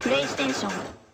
プレイステーション。